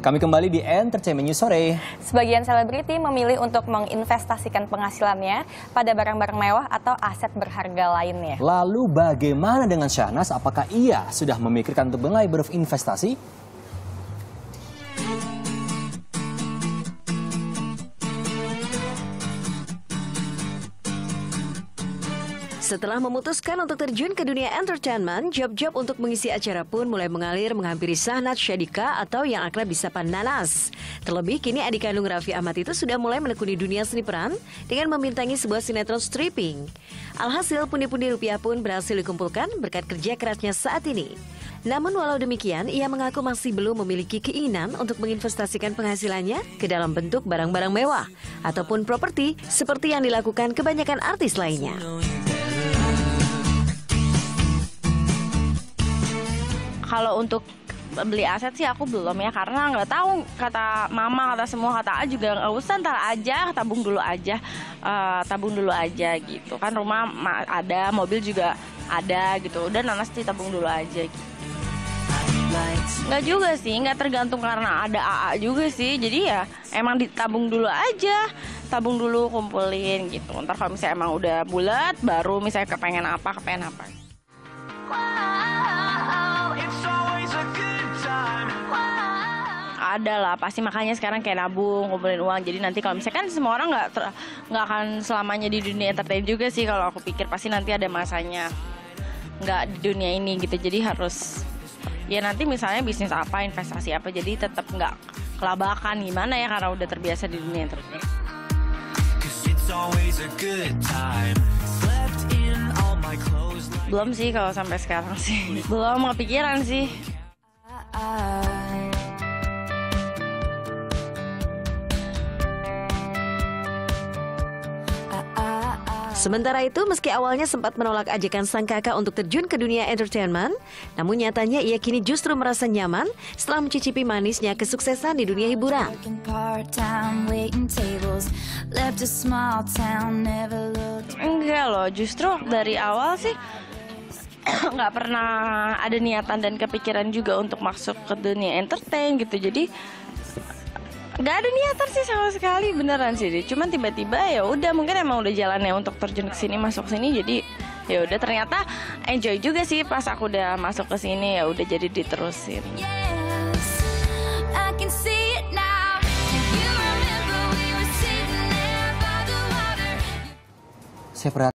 Kami kembali di Entertainment News sore. Sebagian selebriti memilih untuk menginvestasikan penghasilannya pada barang-barang mewah atau aset berharga lainnya. Lalu bagaimana dengan Syahnas? Apakah ia sudah memikirkan untuk mulai berinvestasi? Setelah memutuskan untuk terjun ke dunia entertainment, job-job untuk mengisi acara pun mulai mengalir menghampiri Sahnat Syadika atau yang akrab disapa Nanas. Terlebih kini adik kandung Raffi Ahmad itu sudah mulai menekuni dunia seni peran dengan membintangi sebuah sinetron stripping. Alhasil pundi-pundi rupiah pun berhasil dikumpulkan berkat kerja kerasnya saat ini. Namun walau demikian, ia mengaku masih belum memiliki keinginan untuk menginvestasikan penghasilannya ke dalam bentuk barang-barang mewah ataupun properti seperti yang dilakukan kebanyakan artis lainnya. Kalau untuk beli aset sih aku belum ya karena nggak tahu. Kata mama kata semua kata A juga nggak usah ntar aja tabung dulu aja. Uh, tabung dulu aja gitu. Kan rumah ada mobil juga ada gitu. Udah nanas sih tabung dulu aja gitu. Nggak juga sih nggak tergantung karena ada AA juga sih. Jadi ya emang ditabung dulu aja. Tabung dulu kumpulin gitu. Ntar kalau misalnya emang udah bulat baru misalnya kepengen apa kepengen apa ada lah. Pasti makanya sekarang kayak nabung ngumpulin uang. Jadi nanti kalau misalkan semua orang nggak nggak akan selamanya di dunia entertain juga sih kalau aku pikir. Pasti nanti ada masanya nggak di dunia ini gitu. Jadi harus ya nanti misalnya bisnis apa investasi apa jadi tetap nggak kelabakan. Gimana ya karena udah terbiasa di dunia entertain. Belum sih kalau sampai sekarang sih. Belum kepikiran sih Sementara itu, meski awalnya sempat menolak ajakan sang kakak untuk terjun ke dunia entertainment, namun nyatanya ia kini justru merasa nyaman setelah mencicipi manisnya kesuksesan di dunia hiburan. Enggak loh, justru dari awal sih nggak pernah ada niatan dan kepikiran juga untuk masuk ke dunia entertain gitu. Jadi nggak ada niatan sih sama sekali beneran sih cuman tiba-tiba ya udah mungkin emang udah jalannya untuk terjun ke sini masuk sini jadi ya udah ternyata enjoy juga sih pas aku udah masuk ke sini ya udah jadi diterusin. Yes, Saya